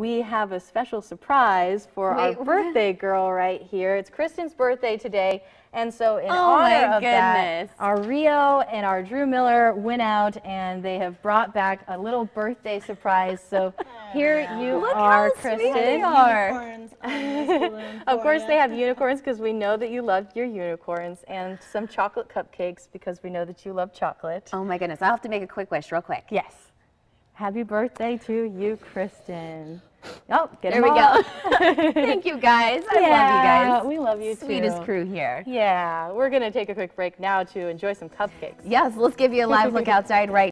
we have a special surprise for Wait, our birthday girl right here. It's Kristin's birthday today, and so in Oh honor of that, goodness. our Rio and our Drew Miller went out and they have brought back a little birthday surprise. So here you Look are, how sweet Kristin. they are. Unicorns on this balloon Of course, they have unicorns because we know that you love your unicorns, and some chocolate cupcakes because we know that you love chocolate. Oh my goodness, I'll have to make a quick wish real quick. Yes. Happy birthday to you, Kristin. Oh, get There we all. go. Thank you guys. I Yeah, love you guys. We love you too. Sweetest too. crew here. Yeah, we're gonna take a quick break now to enjoy some cupcakes. Yes, let's give you a live look outside right